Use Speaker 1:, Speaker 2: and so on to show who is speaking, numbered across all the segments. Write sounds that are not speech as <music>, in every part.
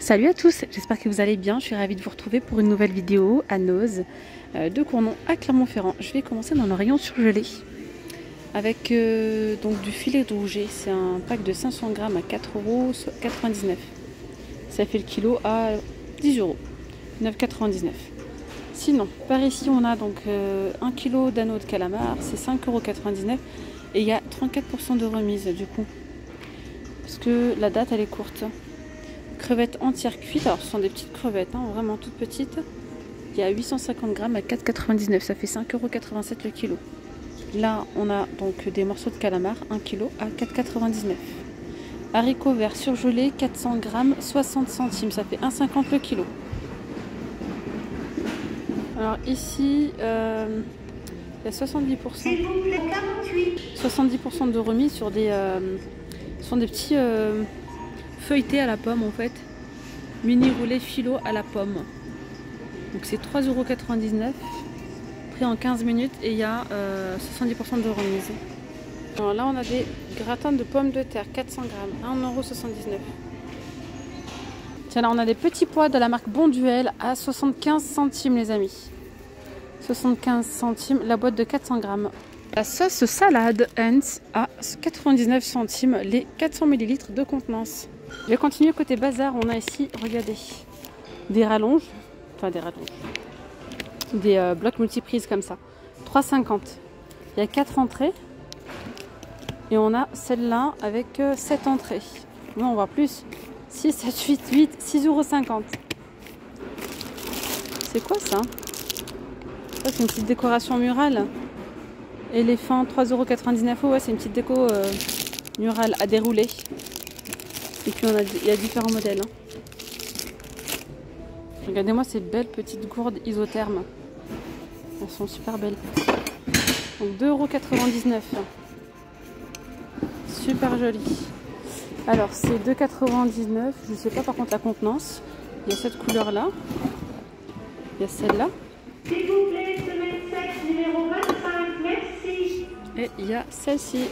Speaker 1: Salut à tous, j'espère que vous allez bien. Je suis ravie de vous retrouver pour une nouvelle vidéo à Nose euh, de Cournon à Clermont-Ferrand. Je vais commencer dans le rayon surgelé avec euh, donc du filet de rouget. C'est un pack de 500 grammes à 4,99€. Ça fait le kilo à 10 euros, 9,99€. Sinon, par ici, on a donc 1 euh, kg d'anneau de calamar, c'est 5,99€ et il y a 34% de remise du coup. Parce que la date elle est courte crevettes entières cuites. Alors, ce sont des petites crevettes, hein, vraiment toutes petites. Il y a 850 grammes à 4,99. Ça fait 5,87€ le kilo. Là, on a donc des morceaux de calamar, 1 kg à 4,99. Haricots verts surgelés, 400 grammes, 60 centimes. Ça fait 1,50 le kilo. Alors ici, euh, il y a 70%, 70% de remise sur des, euh, sont des petits euh, feuilleté à la pomme en fait. Mini roulé philo à la pomme. Donc c'est 3,99€ pris en 15 minutes et il y a 70% euh, de remise. Alors là on a des gratins de pommes de terre 400 grammes 1,79€. Tiens là on a des petits pois de la marque Bonduel à 75 centimes les amis. 75 centimes la boîte de 400 grammes. La sauce salade Heinz à 99 centimes les 400 ml de contenance. Je vais continuer côté bazar. On a ici, regardez, des rallonges. Enfin, des rallonges. Des euh, blocs multiprises comme ça. 3,50. Il y a 4 entrées. Et on a celle-là avec 7 euh, entrées. Non, on voit plus. 6, 7, 8, 8, 6,50 euros. C'est quoi ça? Ça, c'est une petite décoration murale. Éléphant, 3,99 euros. Ouais, c'est une petite déco euh, murale à dérouler. Et puis on a, il y a différents modèles. Hein. Regardez-moi ces belles petites gourdes isothermes. Elles sont super belles. Donc 2,99€. Super joli. Alors c'est 2,99€. Je ne sais pas par contre la contenance. Il y a cette couleur là. Il y a celle-là. Et il y a celle-ci.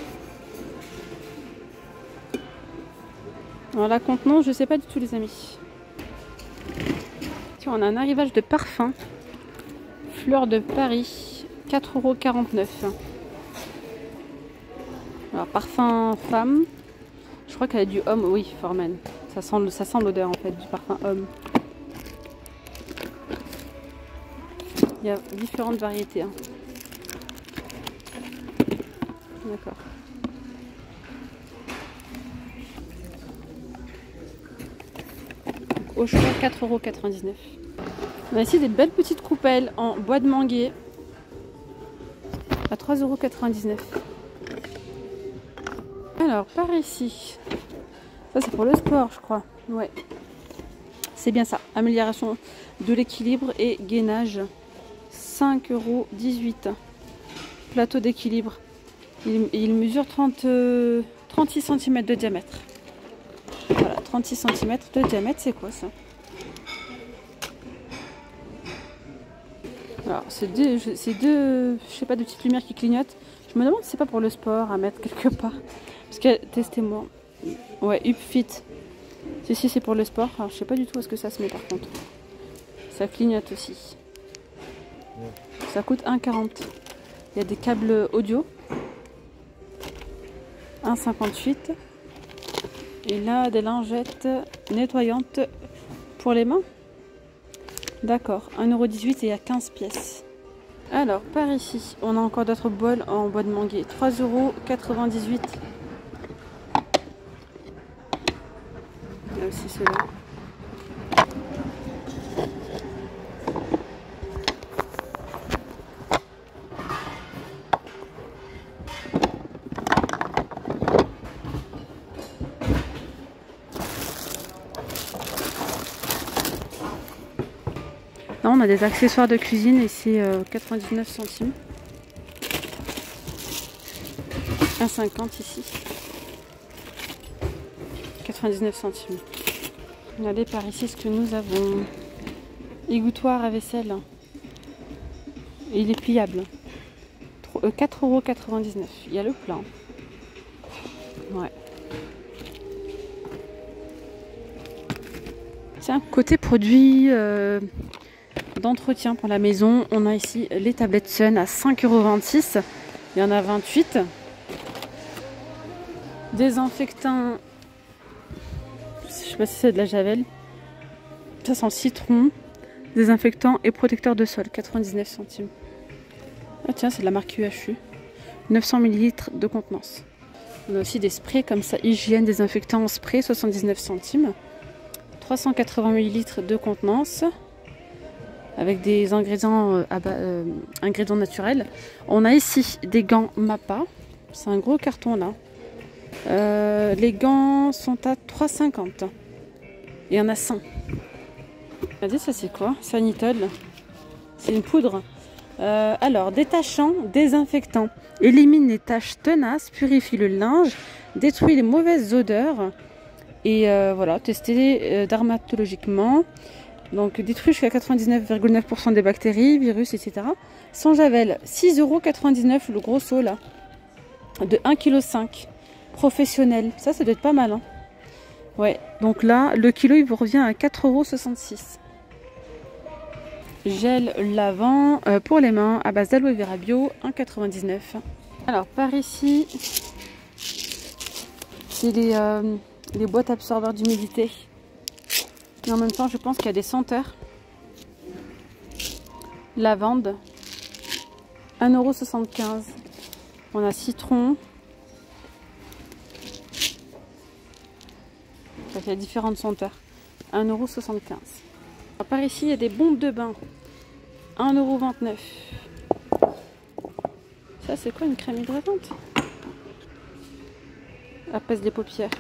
Speaker 1: Alors la contenance, je sais pas du tout les amis. Tiens, on a un arrivage de parfum. Fleur de Paris, 4,49€. Alors parfum femme. Je crois qu'elle a du homme, oui, Formen. Ça sent, ça sent l'odeur en fait du parfum homme. Il y a différentes variétés. Hein. D'accord. Au choix 4,99€. On a ici des belles petites coupelles en bois de manguier à 3,99€. Alors, par ici, ça c'est pour le sport, je crois. Ouais, c'est bien ça. Amélioration de l'équilibre et gainage 5,18€. Plateau d'équilibre. Il, mesure 30, 36 cm de diamètre. 36 cm de diamètre, c'est quoi ça? Alors, c'est deux, c'est deux, je sais pas, de petites lumières qui clignotent. Je me demande si c'est pas pour le sport à mettre quelque part. Parce que, testez-moi. Ouais, Upfit. Si, si, c'est pour le sport. Alors, je sais pas du tout où est-ce que ça se met par contre. Ça clignote aussi. Ça coûte 1,40. Il y a des câbles audio. 1,58. Et là, des lingettes nettoyantes pour les mains. D'accord, 1,18€ et il y a 15 pièces. Alors, par ici, on a encore d'autres bols en bois de manguier. 3,98€. Là aussi, ceux-là. On a des accessoires de cuisine et c'est 99 euh, centimes. 1,50 ici. 99 centimes. Regardez par ici ce que nous avons. Égouttoir à vaisselle. il est pliable. 4,99€. Euh, il y a le plein. Ouais. Tiens, côté produits euh, d'entretien pour la maison, on a ici les tablettes Sun à 5,26€. Il y en a 28. Désinfectant. Je sais pas si c'est de la javel. Ça sent citron. Désinfectant et protecteur de sol, 99 centimes. Ah tiens, c'est de la marque UHU. 900 ml de contenance. On a aussi des sprays comme ça, hygiène désinfectant en spray, 79 centimes. 380 ml de contenance avec des ingrédients, euh, euh, ingrédients naturels. On a ici des gants Mappa. C'est un gros carton là. Euh, les gants sont à 3,50. Il y en a 100. Regardez, ça c'est quoi? Sanitol. C'est une poudre. alors, détachant, désinfectant. Élimine les taches tenaces, purifie le linge, détruit les mauvaises odeurs. Et voilà, testé dermatologiquement. Donc détruit jusqu'à 99,9% des bactéries, virus, etc. Sans javel, 6,99€ le gros seau là. De 1,5 kg. Professionnel. Ça, ça doit être pas mal. Hein. Ouais, donc là, le kilo il vous revient à 4,66€. Gel lavant euh, pour les mains à base d'aloe vera bio, 1,99€. Alors par ici, c'est les, euh, les boîtes absorbeurs d'humidité. Et en même temps, je pense qu'il y a des senteurs. Lavande. 1,75€. On a citron. il y a différentes senteurs. 1,75€. Par ici, il y a des bombes de bain. 1,29€. Ça, c'est quoi une crème hydratante? Apaise les paupières.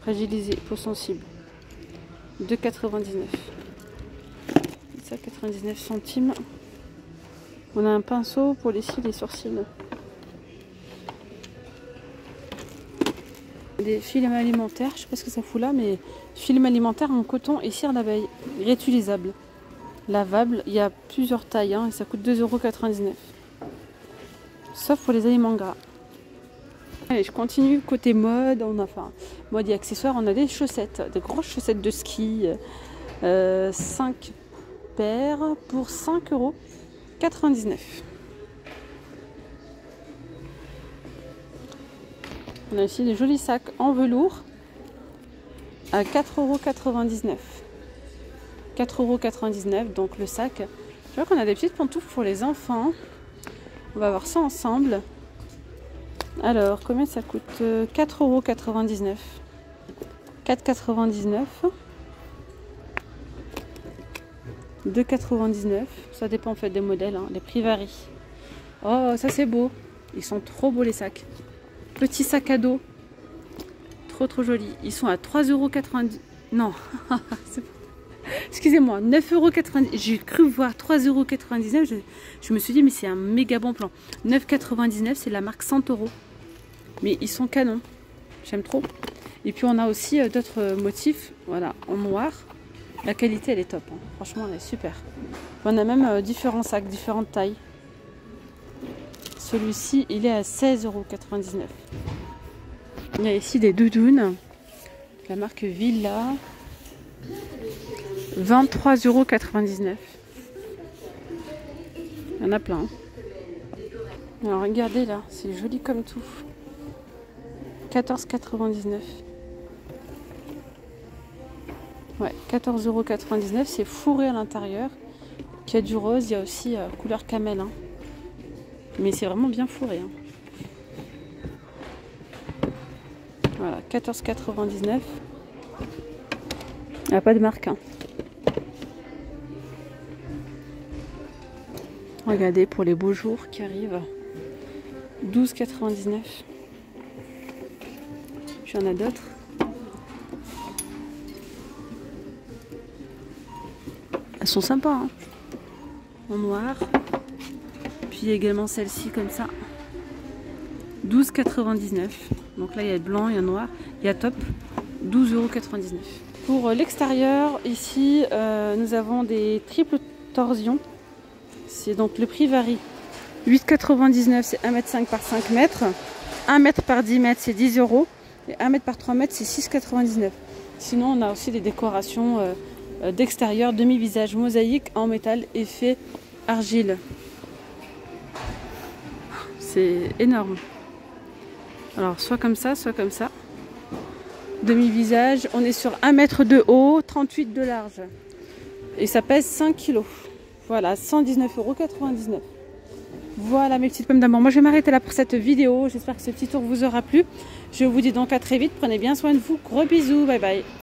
Speaker 1: Fragilisée, peau sensible. 2,99. Ça, 99 centimes. On a un pinceau pour les cils et sourcils. Des films alimentaires, je sais pas ce que ça fout là, mais films alimentaires en coton et cire d'abeille, réutilisable, lavable. Il y a plusieurs tailles hein, et ça coûte 2,99€. Sauf pour les aliments gras. Allez, je continue côté mode. On a, enfin, mode et accessoires. On a des chaussettes, des grosses chaussettes de ski. 5 euh, paires pour 5,99€. On a ici des jolis sacs en velours à 4,99€. 4,99€ donc le sac. Je vois qu'on a des petites pantoufles pour les enfants. On va voir ça ensemble. Alors, combien ça coûte 4,99€. 4,99€. 2,99€. Ça dépend en fait des modèles. Hein. Les prix varient. Oh, ça c'est beau. Ils sont trop beaux les sacs. Petit sac à dos. Trop trop joli. Ils sont à 3,90€. Non. <laughs> Excusez-moi, 9,90€. J'ai cru voir 3,99€. Je, je me suis dit, mais c'est un méga bon plan. 9,99€, c'est la marque Santoro. Mais ils sont canons. J'aime trop. Et puis on a aussi euh, d'autres motifs, voilà, en noir. La qualité elle est top. Hein. Franchement elle est super. On a même euh, différents sacs, différentes tailles. Celui-ci il est à 16,99€. Il y a ici des doudounes. La marque Villa. 23,99€. Il y en a plein. Alors regardez là, c'est joli comme tout. 14,99. Ouais, 14,99€. C'est fourré à l'intérieur. Qui a du rose. Il y a aussi euh, couleur camel. Hein. Mais c'est vraiment bien fourré. Hein. Voilà, 14,99. Il n'y a pas de marque. Hein. Regardez pour les beaux jours qui arrivent. 12,99. Puis il y en a d'autres. Elles sont sympas, hein en noir. Puis également celle-ci comme ça. 12,99. Donc là, il y a le blanc, il y a le noir, il y a top. 12,99€. Pour euh, l'extérieur, ici, euh, nous avons des triples torsions. C'est donc le prix varie. 8,99 c'est 1m5 par 5 mètres. 1 m par 10 mètres, c'est 10 euros. Et 1 mètre par 3 mètres, c'est 6,99. Sinon, on a aussi des décorations euh, euh, d'extérieur, demi-visage mosaïque en métal effet argile. C'est énorme. Alors, soit comme ça, soit comme ça. Demi-visage, on est sur 1 mètre de haut, 38 de large. Et ça pèse 5 kilos. Voilà, 119,99 euros. Voilà mes petites pommes d'amour. Moi je vais m'arrêter là pour cette vidéo. J'espère que ce petit tour vous aura plu. Je vous dis donc à très vite. Prenez bien soin de vous. Gros bisous. Bye bye.